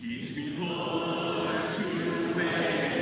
Teach me, Lord, to wait.